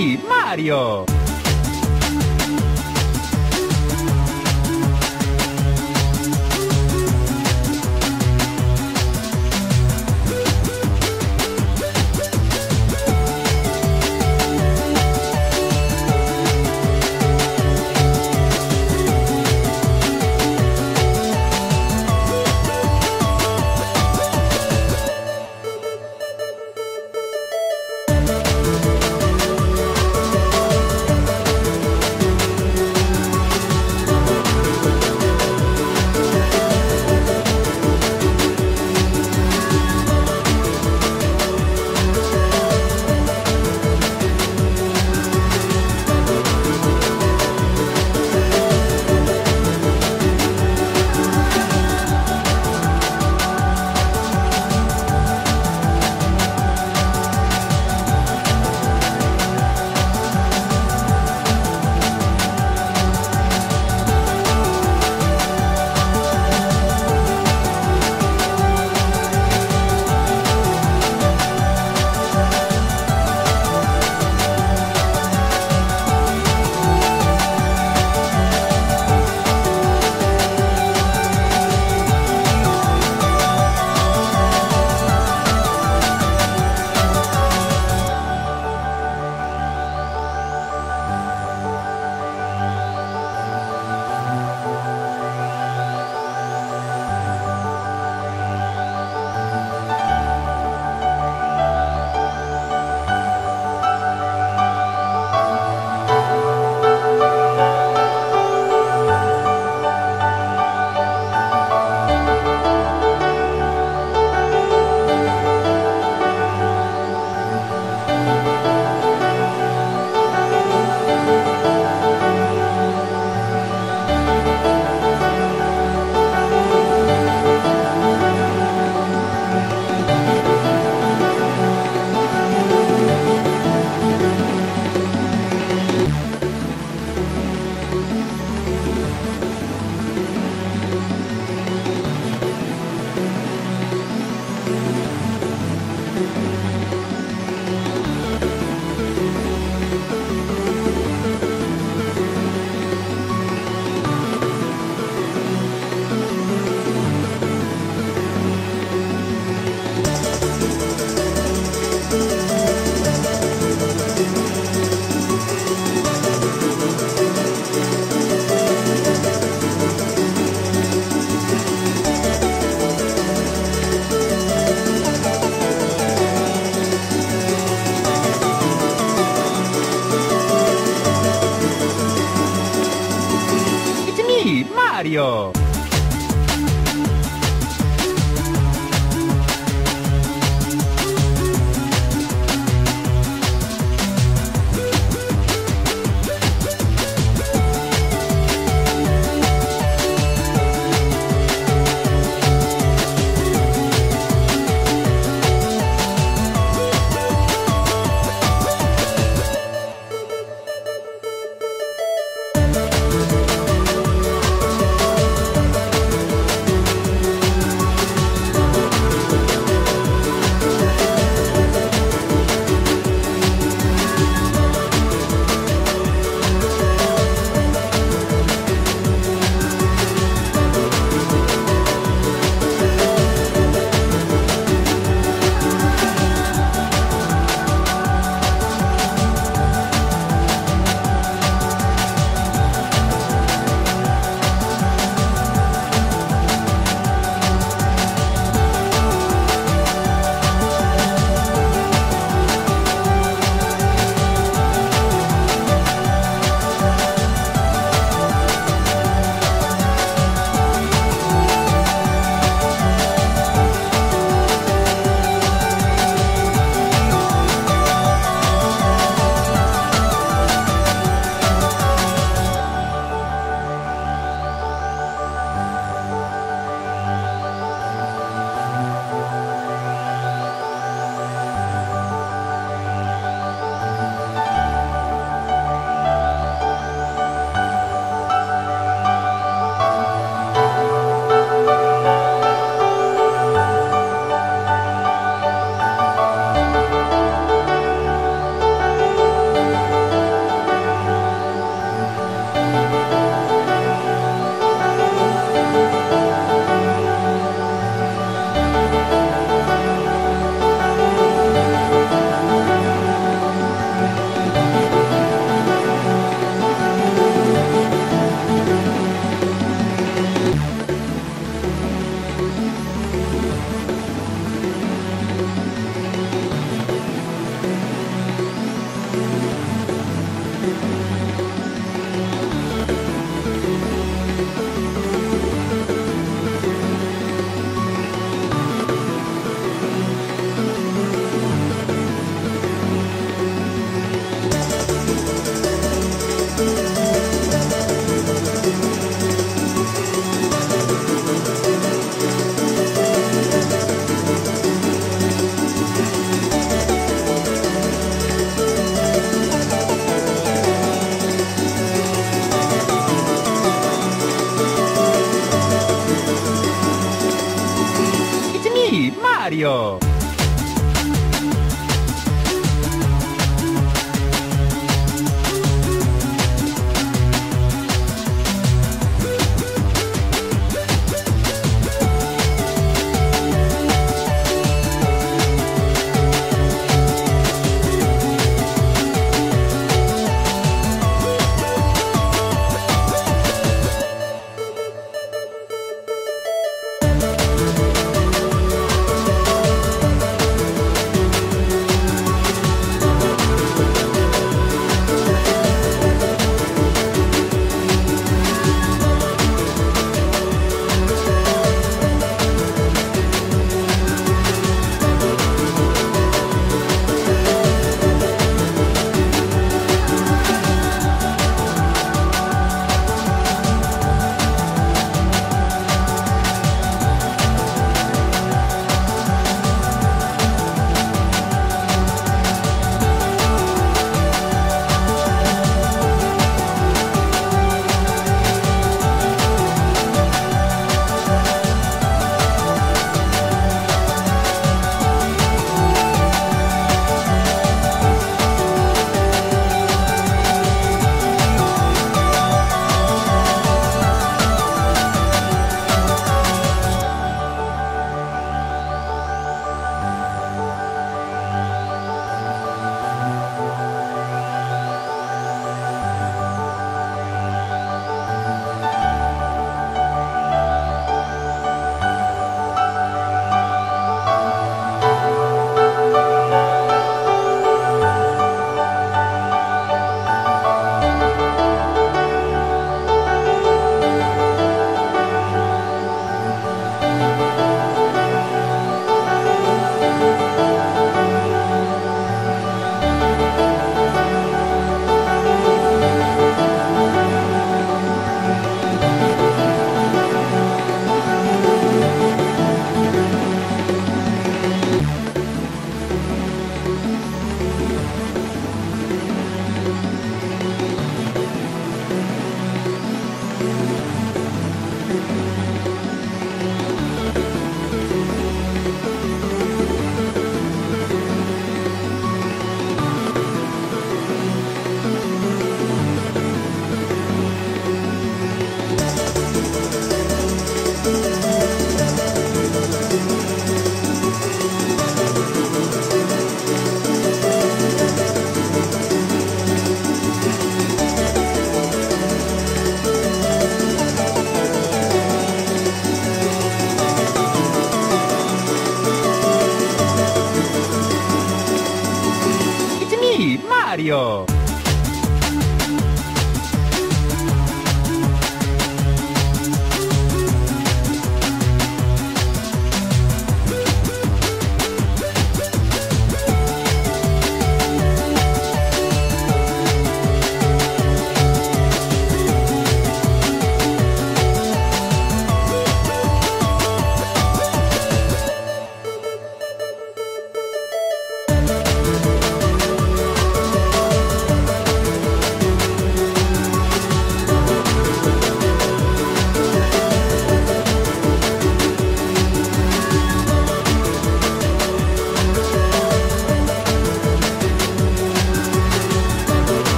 Mario.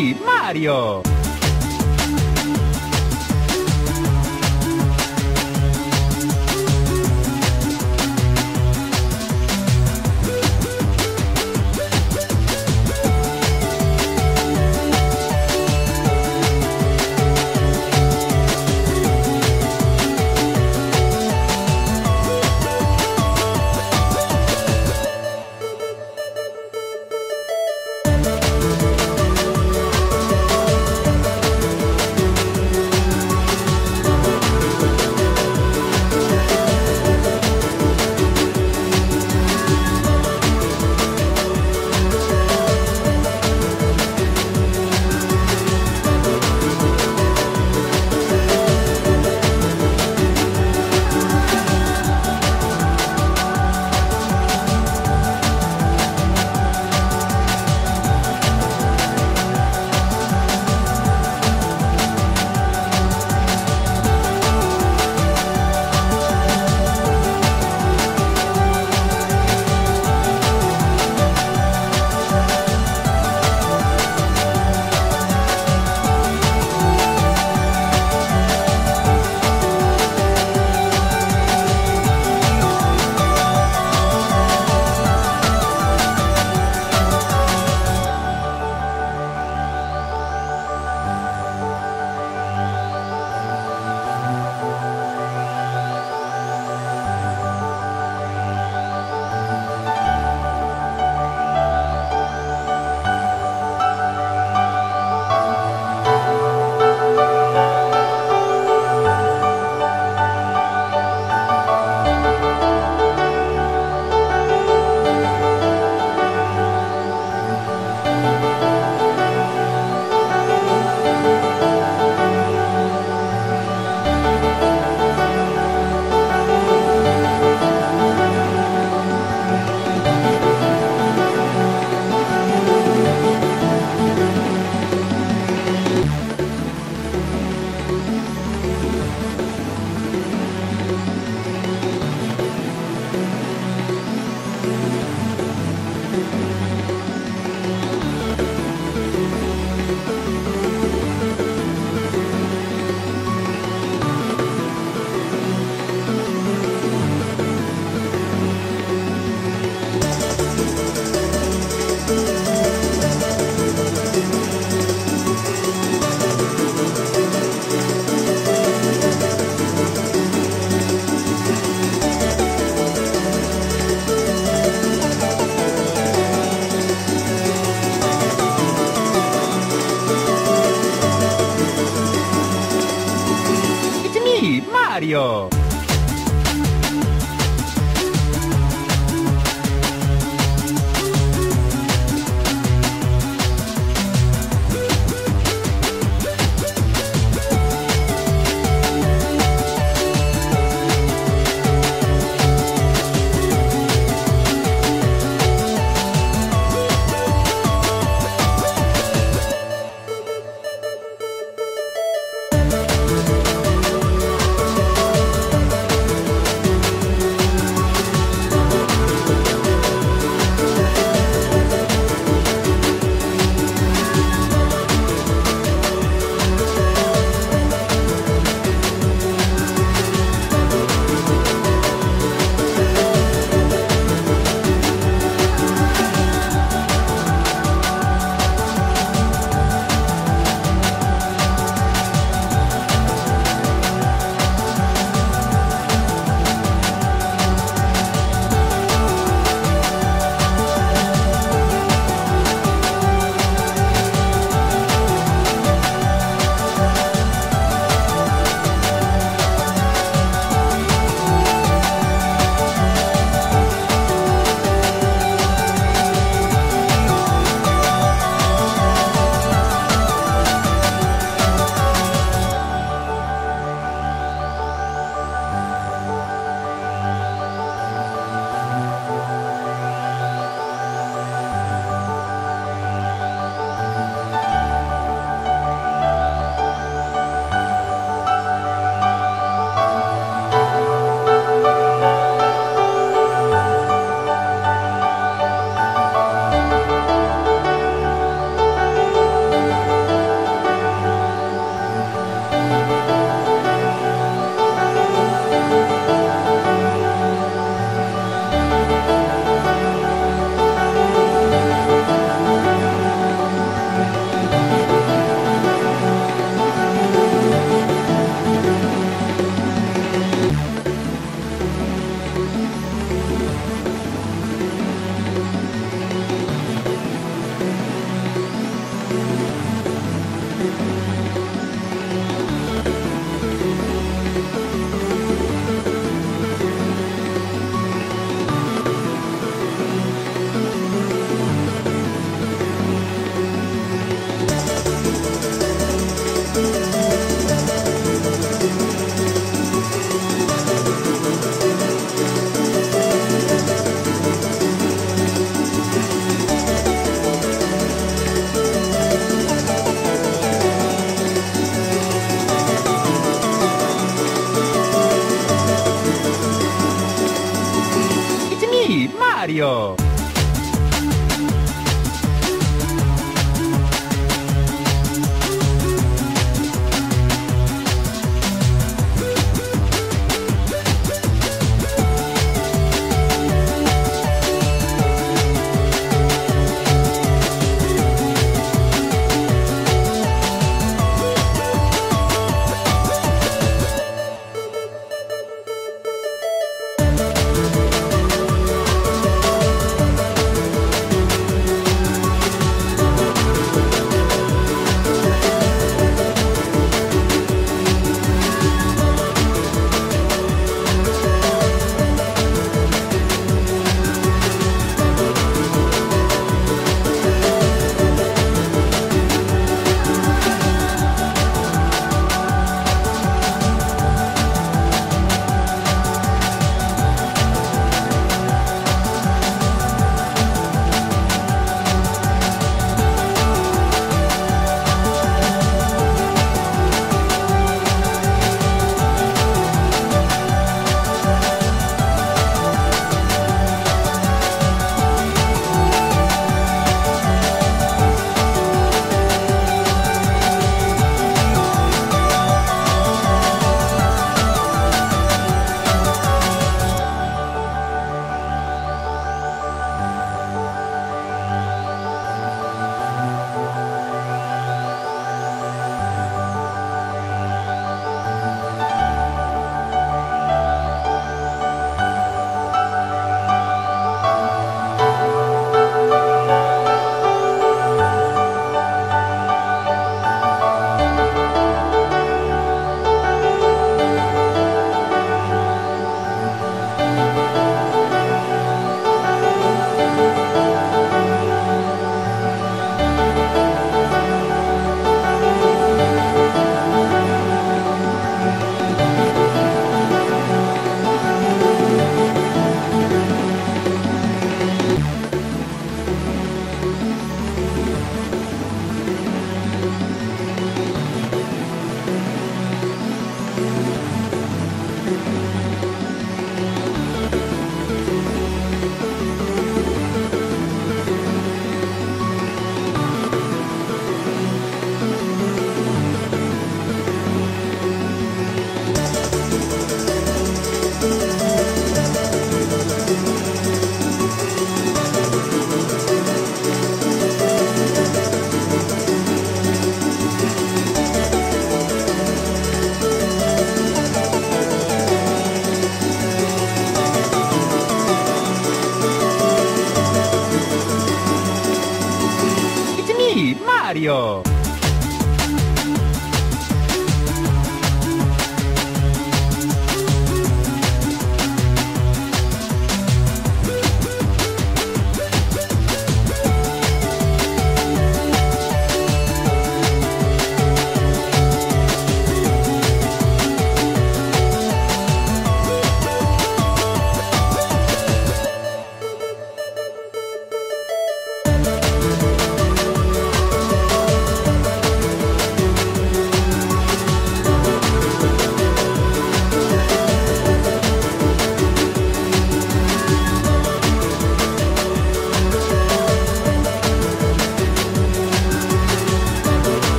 Mario.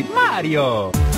Mario.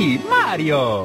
Mario.